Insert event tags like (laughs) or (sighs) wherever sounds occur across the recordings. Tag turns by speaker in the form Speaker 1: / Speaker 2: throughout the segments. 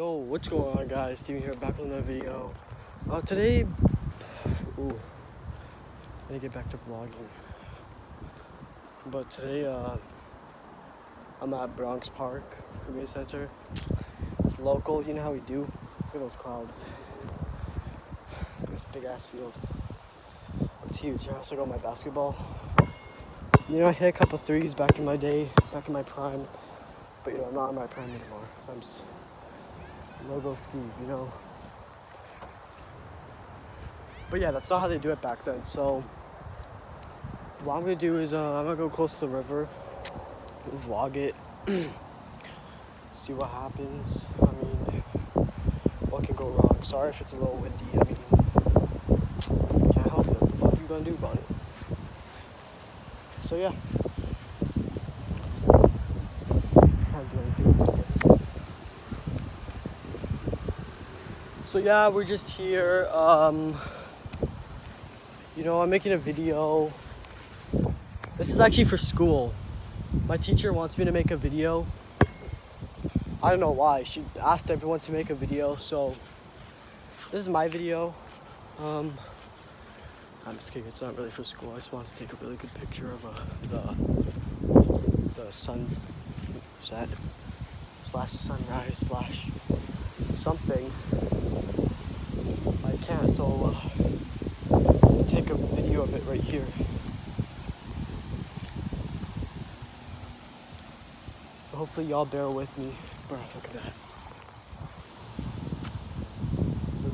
Speaker 1: Yo, what's going on guys? Steven here, back with another video. Uh, today, ooh, I need to get back to vlogging. But today, uh, I'm at Bronx Park, Community Center. It's local, you know how we do. Look at those clouds. This big ass field. It's huge. I also got my basketball. You know, I hit a couple threes back in my day, back in my prime. But you know, I'm not in my prime anymore. I'm logo Steve, you know. But yeah, that's not how they do it back then. So what I'm gonna do is uh, I'm gonna go close to the river, vlog it, (clears throat) see what happens. I mean, what can go wrong? Sorry if it's a little windy. I mean, can't help it. What the fuck are you gonna do about it? So yeah. Can't do anything about it. So yeah, we're just here. Um, you know, I'm making a video. This is actually for school. My teacher wants me to make a video. I don't know why. She asked everyone to make a video, so this is my video. Um, I'm just kidding. It's not really for school. I just wanted to take a really good picture of uh, the the sunset slash sunrise slash something. I can't, so uh, take a video of it right here. So hopefully y'all bear with me. Bro, look at that.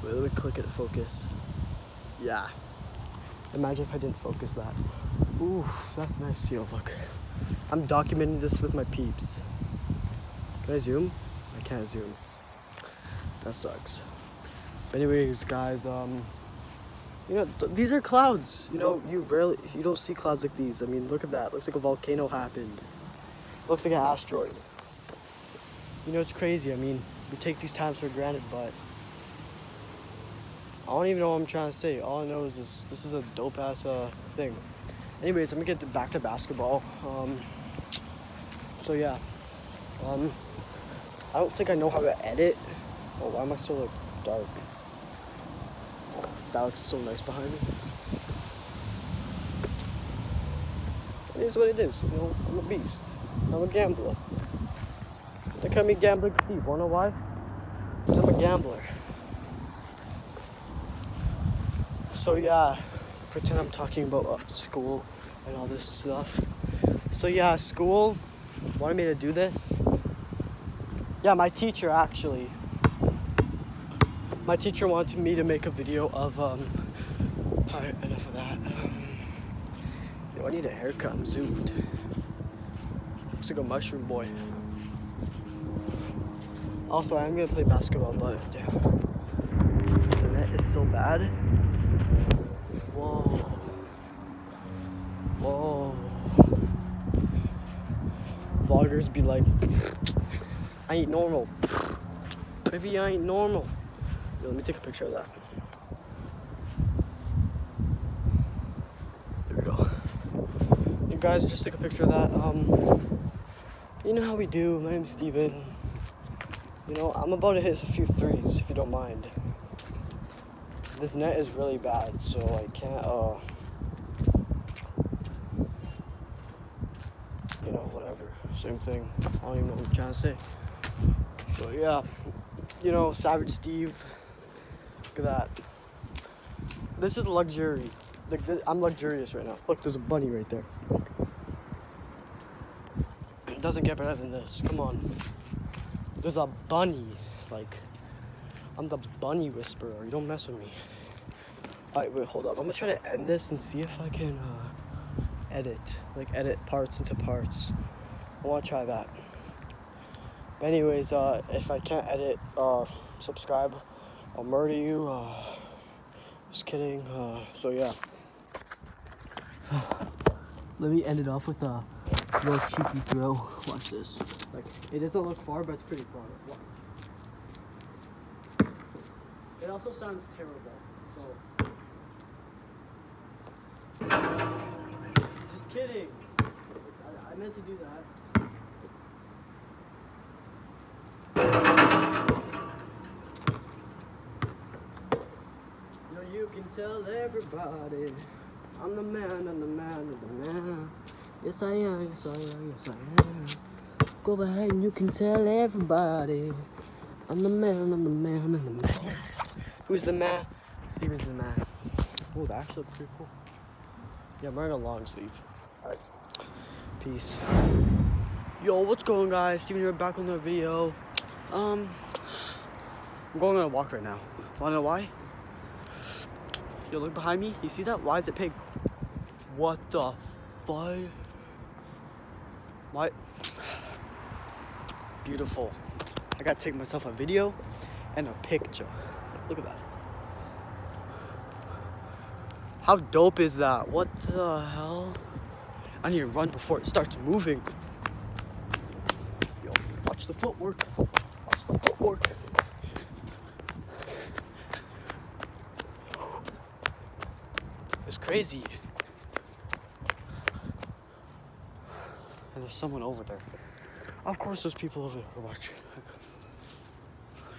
Speaker 1: Wait, let me click it to focus. Yeah. Imagine if I didn't focus that. Ooh, that's nice. seal, look. I'm documenting this with my peeps. Can I zoom? I can't zoom. That sucks. Anyways, guys, um, you know, th- these are clouds. You know, you rarely, you don't see clouds like these. I mean, look at that. Looks like a volcano happened. Looks like an asteroid. You know, it's crazy. I mean, we take these times for granted, but I don't even know what I'm trying to say. All I know is this, this is a dope ass uh, thing. Anyways, I'm gonna get to- back to basketball. Um, so yeah, um, I don't think I know how to edit. Oh, why am I so like dark? That looks so nice behind me. It is what it is. You know, I'm a beast. I'm a gambler. They call me Gambling Steve. Wanna know why? Because I'm a gambler. So yeah, pretend I'm talking about uh, school and all this stuff. So yeah, school wanted me to do this. Yeah, my teacher actually. My teacher wanted me to make a video of um. Alright, enough of that. Yo, I need a haircut. I'm zoomed. Looks like a mushroom boy. Also, I'm gonna play basketball, but damn, the net is so bad. Whoa. Whoa. Vloggers be like, I ain't normal. Maybe I ain't normal. Let me take a picture of that. There we go. You guys, just take a picture of that. Um, you know how we do. My name's Steven. You know, I'm about to hit a few threes, if you don't mind. This net is really bad, so I can't, uh, you know, whatever. Same thing. I don't even know what I'm trying to say. So, yeah, you know, Savage Steve. Look at that. This is luxury. Like, I'm luxurious right now. Look, there's a bunny right there. It doesn't get better than this. Come on. There's a bunny. Like, I'm the bunny whisperer. You don't mess with me. Alright, wait, hold up. I'm gonna try to end this and see if I can uh, edit. Like, edit parts into parts. I wanna try that. But anyways, uh, if I can't edit, uh, subscribe. I'll murder you. Uh, just kidding. Uh, so yeah. (sighs) Let me end it off with a little cheeky throw. Watch this. Like it doesn't look far, but it's pretty far. It also sounds terrible. So just kidding. I, I meant to do that. Tell everybody I'm the man, I'm the man, I'm the man. Yes, I am, yes, I am, yes, I am. Go ahead and you can tell everybody I'm the man, I'm the man, I'm the man. Who's the man? Steven's the man. Oh, that actually looks pretty cool. Yeah, I'm wearing a long sleeve. Alright. Peace. Yo, what's going on, guys? Steven here back on the video. Um, I'm going on a walk right now. Wanna know why? Yo, look behind me. You see that? Why is it pink? What the fuck? What? Beautiful. I gotta take myself a video and a picture. Look at that. How dope is that? What the hell? I need to run before it starts moving. Yo, watch the footwork. Watch the footwork. It's crazy. And there's someone over there. Of course, there's people over there. Watch.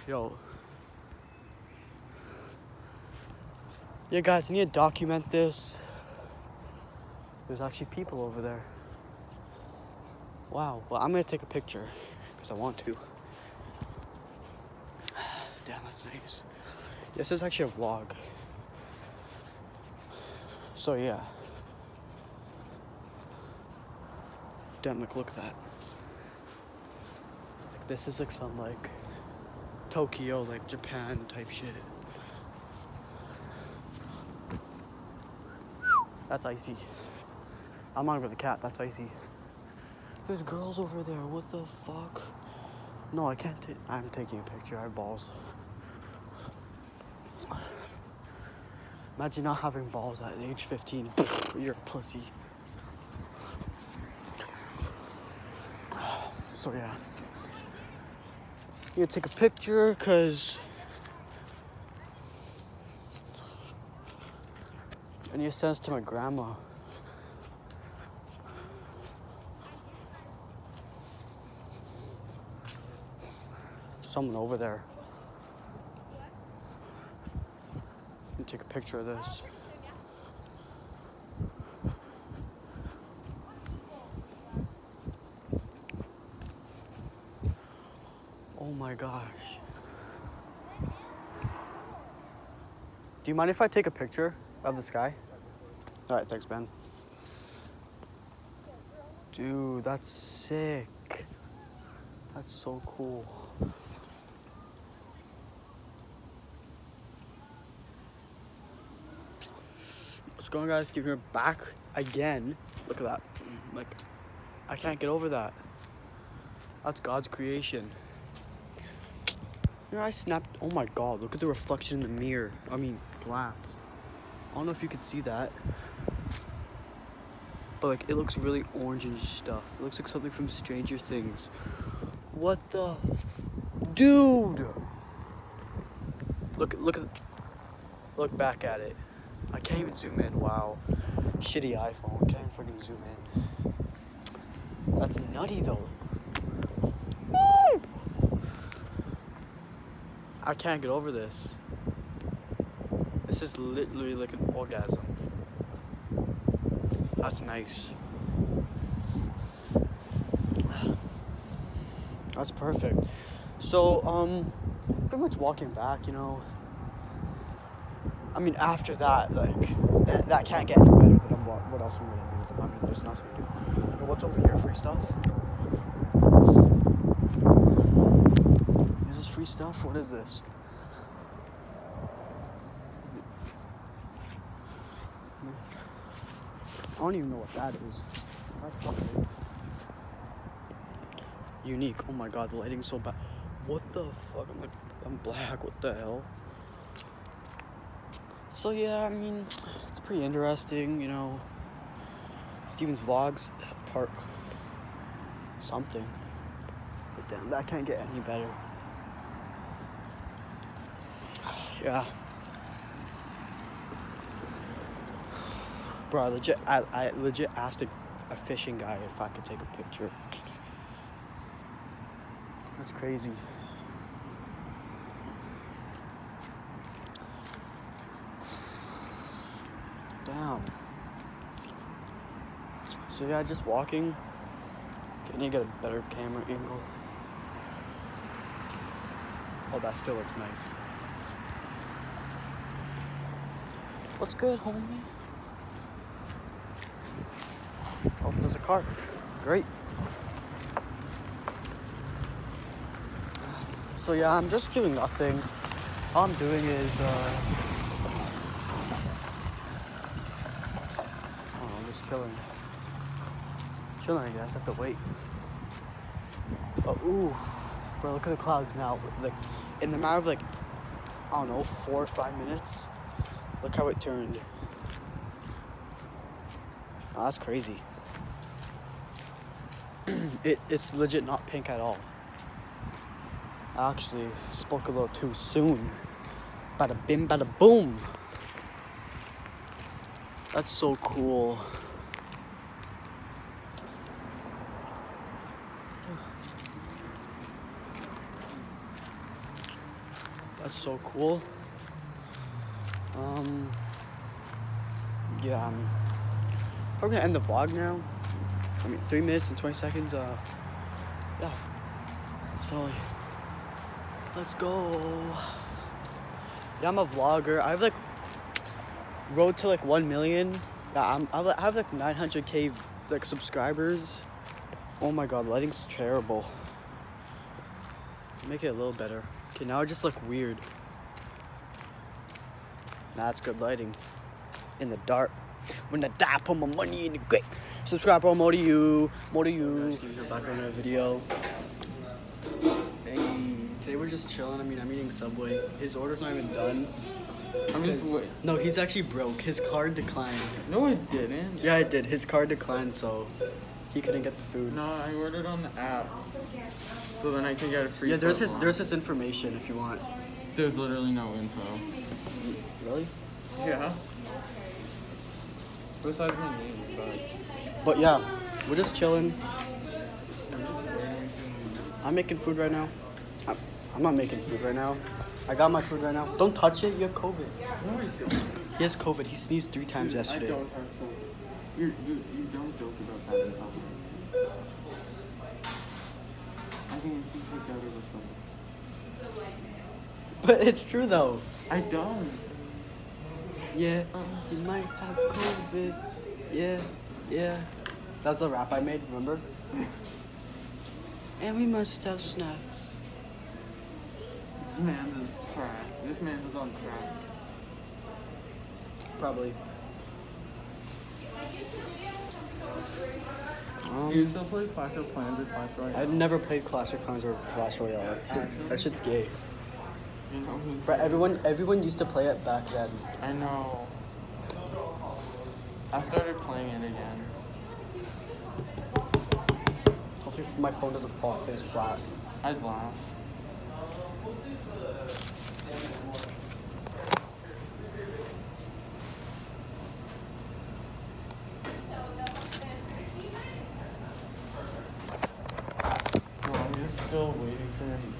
Speaker 1: Yo. Yeah, guys, I need to document this. There's actually people over there. Wow. Well, I'm gonna take a picture because I want to. (sighs) Damn, that's nice. This is actually a vlog. So yeah. Damn, like look at that. Like this is like some like Tokyo, like Japan type shit. That's icy. I'm not with the cat, that's icy. There's girls over there, what the fuck? No, I can't I'm taking a picture, I have balls. Imagine not having balls at age 15. (laughs) You're a pussy. (sighs) So yeah. You take a picture I need to send to my grandma. Someone over there. Let me take a picture of this. Oh my gosh. Do you mind if I take a picture of the sky? All right, thanks, Ben. Dude, that's sick. That's so cool. What's going on, guys? Giving her back again. Look at that. Like, I can't get over that. That's God's creation. You know, I snapped. Oh my god, look at the reflection in the mirror. I mean, glass. I don't know if you can see that. But, like, it looks really orange and stuff. It looks like something from Stranger Things. What the? Dude! Look, look at. Look back at it. I can't even zoom in. Wow. Shitty iPhone. Can't freaking zoom in. That's nutty, though. Woo! I can't get over this. This is literally like an orgasm. That's nice. That's perfect. So, um, pretty much walking back, you know. I mean, after that, like, that, that can't get any better than what, what else we gonna do. with them? I mean, there's nothing to do. What's over here? Free stuff? Is this free stuff? What is this? I don't even know what that is. That's something. Unique. Oh my god, the lighting's so bad. What the fuck? I'm like, I'm black. What the hell? So yeah, I mean, it's pretty interesting, you know. Steven's vlogs, part something. But damn, that can't get any better. (sighs) Yeah. Bro, legit, I, I legit asked a, a fishing guy if I could take a picture. That's crazy. So yeah, just walking. Can you get a better camera angle? Oh, that still looks nice. What's good, homie? Oh, there's a car. Great. So yeah, I'm just doing nothing. All I'm doing is uh, chilling. Chilling, I guess. I have to wait. But ooh, bro, look at the clouds now. Like, in the matter of like, I don't know, four or five minutes, look how it turned. Oh, that's crazy. (clears throat) it, it's legit not pink at all. I actually spoke a little too soon. Bada bim, bada boom. That's so cool. That's so cool. Um, yeah, I'm probably gonna end the vlog now. I mean, three minutes and 20 seconds. Uh, yeah. So, let's go. Yeah, I'm a vlogger. I have like road to like 1 million. Yeah, I'm, I have like 900k like subscribers. Oh my god, lighting's terrible. Make it a little better. Okay, now I just look weird. That's good lighting. In the dark. When I die, put my money in the grave. Subscribe, bro. More to you. More to you. You're back on a video. Hey, today we're just chilling. I mean, I'm eating Subway. His order's not even done.
Speaker 2: I mean,
Speaker 1: 'Cause-
Speaker 2: wait.
Speaker 1: No, he's actually broke. His card declined.
Speaker 2: No, it didn't.
Speaker 1: Yeah, it did. His card declined, so he couldn't get the food.
Speaker 2: No, I ordered on the app. So then I can get a free.
Speaker 1: Yeah, there's his
Speaker 2: foot
Speaker 1: there's his information if you want.
Speaker 2: There's literally no info.
Speaker 1: Really?
Speaker 2: Yeah. Besides my name, but.
Speaker 1: But yeah, we're just chilling. I'm making food right now. I'm, I'm not making food right now. I got my food right now. Don't touch it. You have COVID.
Speaker 2: No,
Speaker 1: He has COVID. He sneezed three times
Speaker 2: I
Speaker 1: yesterday.
Speaker 2: don't have COVID. You, you, you don't joke about that in public. I think you should take someone.
Speaker 1: But it's true though.
Speaker 2: I don't.
Speaker 1: Yeah, uh, he might have COVID. Yeah, yeah. That's the rap I made. Remember? (laughs) and we must have snacks.
Speaker 2: This man is crack. This man is on crack.
Speaker 1: Probably. Um,
Speaker 2: you still play Clash of Clans or Clash Royale?
Speaker 1: I've never played Clash of Clans or Clash Royale. That shit's, that shit's gay.
Speaker 2: You know?
Speaker 1: But everyone, everyone used to play it back then.
Speaker 2: I know. I started playing it again.
Speaker 1: Hopefully, my phone doesn't fall face flat.
Speaker 2: I'd laugh. Bro, I'm just still waiting for him.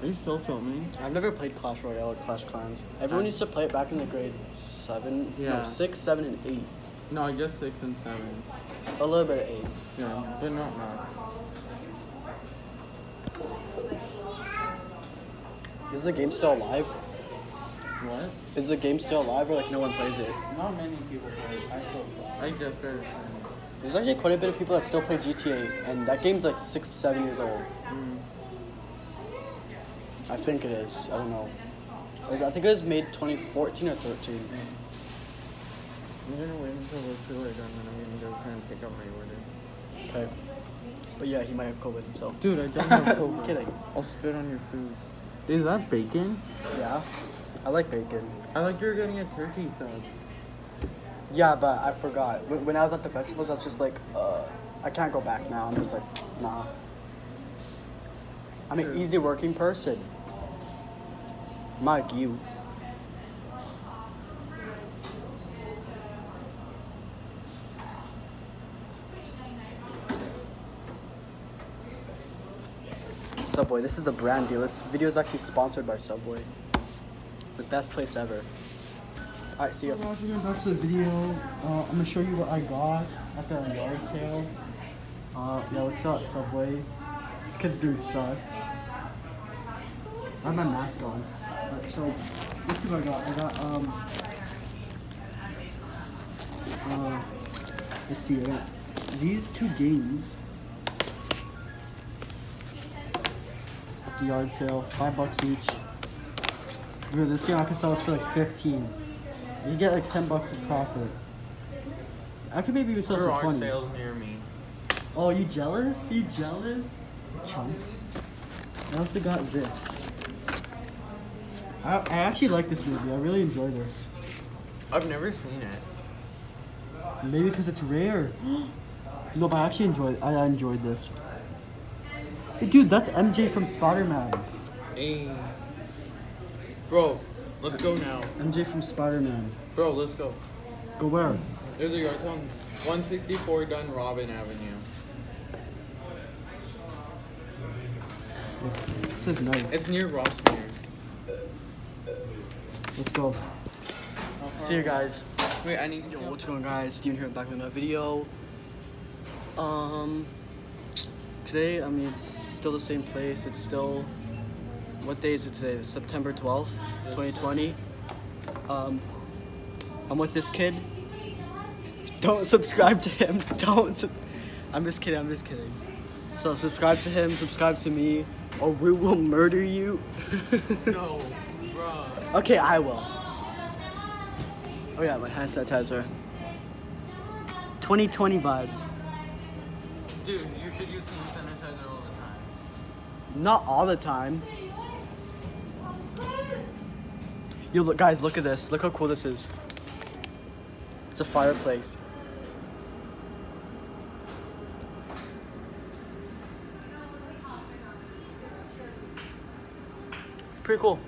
Speaker 2: Are you still filming?
Speaker 1: I've never played Clash Royale or Clash Clans. Everyone used to play it back in the grade seven, no,
Speaker 2: Yeah.
Speaker 1: six, seven, and eight.
Speaker 2: No, I guess six and seven.
Speaker 1: A little bit of eight.
Speaker 2: Yeah, but not much.
Speaker 1: Is the game still alive?
Speaker 2: What?
Speaker 1: Is the game still alive, or like no one plays it?
Speaker 2: Not many people play. it. I. I just started playing.
Speaker 1: There's actually quite a bit of people that still play GTA, and that game's like six, seven years old.
Speaker 2: Mm.
Speaker 1: I think it is. I don't know. I think it was made 2014 or 13.
Speaker 2: I'm gonna wait until we're two are done, then I'm gonna go try and pick up my order.
Speaker 1: Okay. But yeah, he might have COVID, so.
Speaker 2: Dude, I don't have (laughs)
Speaker 1: I'm
Speaker 2: COVID.
Speaker 1: kidding.
Speaker 2: I'll spit on your food. Is that bacon?
Speaker 1: Yeah. I like bacon.
Speaker 2: I like you're getting a turkey sub.
Speaker 1: Yeah, but I forgot. When when I was at the festivals, I was just like, uh, I can't go back now. I'm just like, nah. I'm an easy working person. Like you. Subway. This is a brand deal. This video is actually sponsored by Subway. The best place ever. Alright, see ya.
Speaker 3: Welcome back to the video. Uh, I'm gonna show you what I got.
Speaker 1: at the yard sale. Uh, yeah, we're still at Subway. This kid's being sus. I have my mask on. Alright, so let's see what I got. I got um. Uh, let's see. I got these two games. At the yard sale, five bucks each. Dude, this game I can sell this for like 15. You get like 10 bucks of profit. I could maybe even sell
Speaker 2: are
Speaker 1: 20.
Speaker 2: sales near me.
Speaker 1: Oh, you jealous? You jealous? Chump. I also got this. I, I actually like this movie. I really enjoy this.
Speaker 2: I've never seen it.
Speaker 1: Maybe because it's rare. (gasps) no, but I actually enjoyed. I, I enjoyed this. Hey, dude, that's MJ from Spider-Man.
Speaker 2: Hey. Bro, let's go now.
Speaker 1: MJ from Spider-Man.
Speaker 2: Bro, let's go.
Speaker 1: Go where?
Speaker 2: There's a yard on 164 Dunrobin Avenue.
Speaker 1: This is nice.
Speaker 2: It's near Rossmere.
Speaker 1: Let's go. See you guys.
Speaker 2: Wait, I need
Speaker 1: Yo, what's going on, guys? Steven here, back with another video. Um, today, I mean, it's still the same place. It's still, what day is it today? It's September 12th, 2020. Um, I'm with this kid. Don't subscribe to him. (laughs) Don't. Sub- I'm just kidding. I'm just kidding. So subscribe to him. Subscribe to me, or we will murder you. (laughs)
Speaker 2: No, bro.
Speaker 1: Okay, I will. Oh yeah, my hand sanitizer. 2020 vibes.
Speaker 2: Dude, you should use hand sanitizer all the time.
Speaker 1: Not all the time. Yo, look, guys, look at this. Look how cool this is. It's a fireplace. Pretty cool.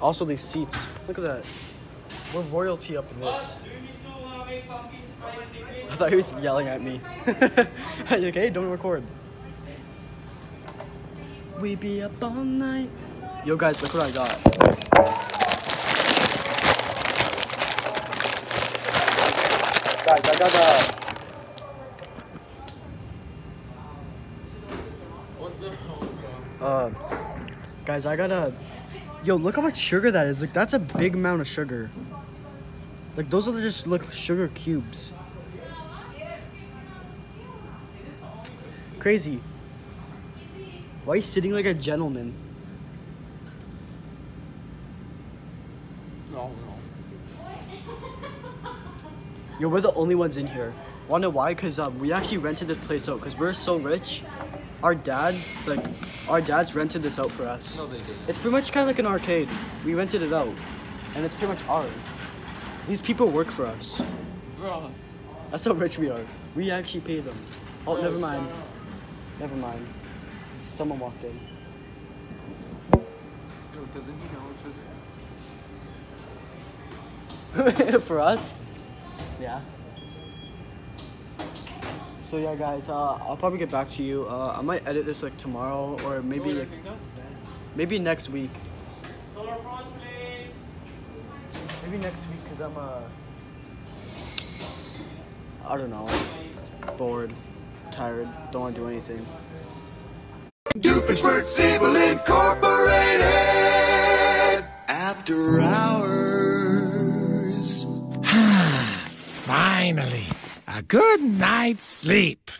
Speaker 1: Also, these seats. Look at that. We're royalty up in this. I thought he was yelling at me. (laughs) you okay? Don't record. We be up all night. Yo, guys, look what I got. Guys, I got a.
Speaker 2: Bro?
Speaker 1: Uh, guys, I got a. Yo, look how much sugar that is. Like, that's a big amount of sugar. Like, those are just look sugar cubes. Crazy. Why are you sitting like a gentleman?
Speaker 2: No, no.
Speaker 1: Yo, we're the only ones in here. Wanna know why? Cause um, we actually rented this place out. Cause we're so rich. Our dads, like, our dads rented this out for us.
Speaker 2: No, they didn't.
Speaker 1: It's pretty much kind of like an arcade. We rented it out, and it's pretty much ours. These people work for us.
Speaker 2: Bro.
Speaker 1: That's how rich we are. We actually pay them. Oh,
Speaker 2: bro,
Speaker 1: never mind. Never mind. Someone walked in.
Speaker 2: Dude, doesn't he know it's (laughs)
Speaker 1: for us? Yeah. So yeah, guys. Uh, I'll probably get back to you. Uh, I might edit this like tomorrow or maybe like,
Speaker 2: think that's that.
Speaker 1: maybe next week. Maybe next week, cause I'm uh, I don't know, bored, tired, don't want to do anything.
Speaker 3: Doofenshmirtz Evil Incorporated. After hours. (sighs)
Speaker 4: Finally, a good night's sleep.